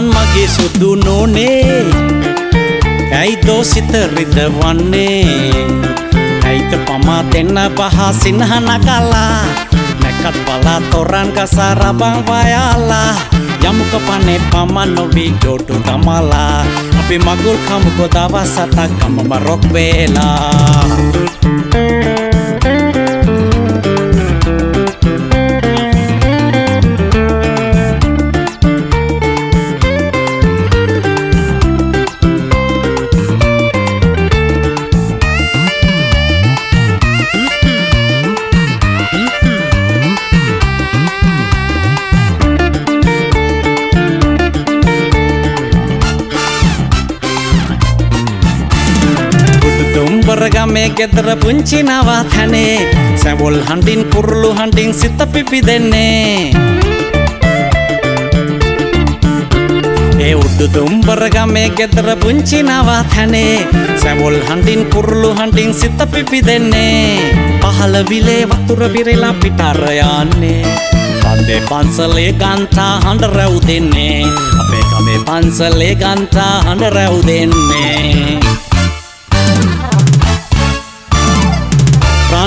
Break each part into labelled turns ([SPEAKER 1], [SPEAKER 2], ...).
[SPEAKER 1] රන්වන් මගේ සුදු නෝනේ. ඇයි දෝසිත රිදවන්නේ? ඇයිත පමා දෙන්න පහ සිනහ නකලා නැකත් බලා තොරන් ගසා රබන් වයාලා. යමුක පනේ පමන් නොවී ඩොඩු තමලා අපි මගුල් කමුකො දවසටක් ගමම රොක් වේලා. දුම්බරගමේ ගෙදර පුංචි නවාතැනේ සැවොල් හඬින් කුරුළු හඬින් සිත පිපි දෙන්නේ. ඒ උඩු දුම්බරගමේ ගෙදර පුංචි නවාතැනේ සැවොල් හඬින් කුරුළු හඬින් සිත පිපි දෙන්නේ. පහළ විලේ වතුර බිරලා පිටර යන්නේ. කන්දේ පන්සලේ ගන්තා හඬ රැව් දෙන්නේ. අපේ ගමේ පන්සලේ ගන්තා හඬ රැව් දෙන්නේ.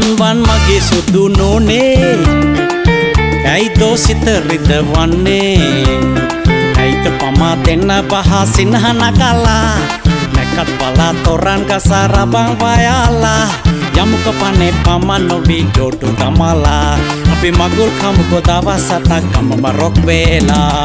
[SPEAKER 1] රන්වන් මගේ සුදු නෝනේ. ඇයි දෝසිත රිදවන්නේ? ඇයිත පමා දෙන්න පහ සිනහ නකලා නැකත් බලා තොරන් ගසා රබන් වයාලා. යමුක පනේ පමන් නොවී ඩොඩු තමලා අපි මගුල් කමුකො දවසටක් ගමම රොක් වේලා.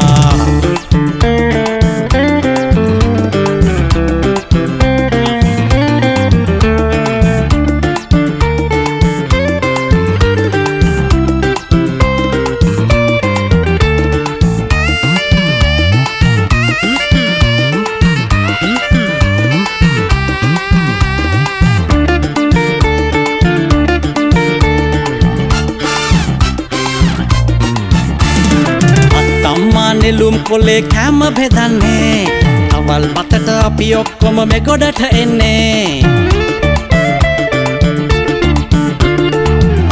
[SPEAKER 1] කොලේ කෑම බෙදන්නේ. අවල් බතට අපි ඔක්කොම මෙගොඩට එන්නේ.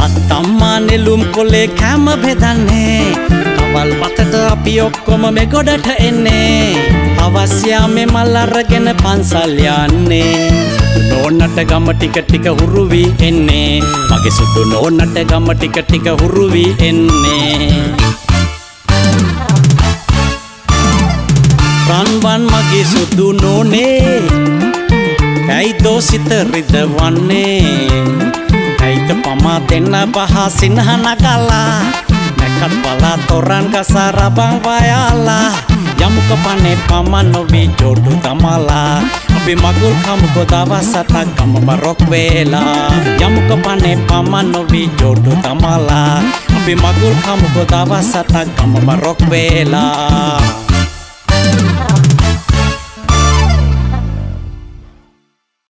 [SPEAKER 1] අත්තම්මා නෙලුම් කොලේ කෑම බෙදන්නේ. අවල් බතට අපි ඔක්කොම මෙගොඩට එන්නේ. අවස්්‍යාමෙ මල්ලරගෙන පන්සල් යන්නේ. නෝන්නට ගම ටික ටික හුරුවී එන්නේ. මගේ සුදු නෝන්නට ගම ටික ටික හුරුවී එන්නේ. රන්වන් මගේ සුදු නෝනේ ඇයි දෝසිත රිදවන්නේ ඇයිත පමා දෙන්න පහ සිනහ නකලා නැකත් බලා තොරන් ගසා රබන් වයාලා යමුක පනේ පමන් නොවී ඩොඩු තමලා අපි මගුල් කමුකො දවසටක් ගමම රොක් වේලා යමුක පනේ පමන් නොවී ඩොඩු තමලා අපි මගුල් කමුකො දවසටක් ගමම රොක් වේලා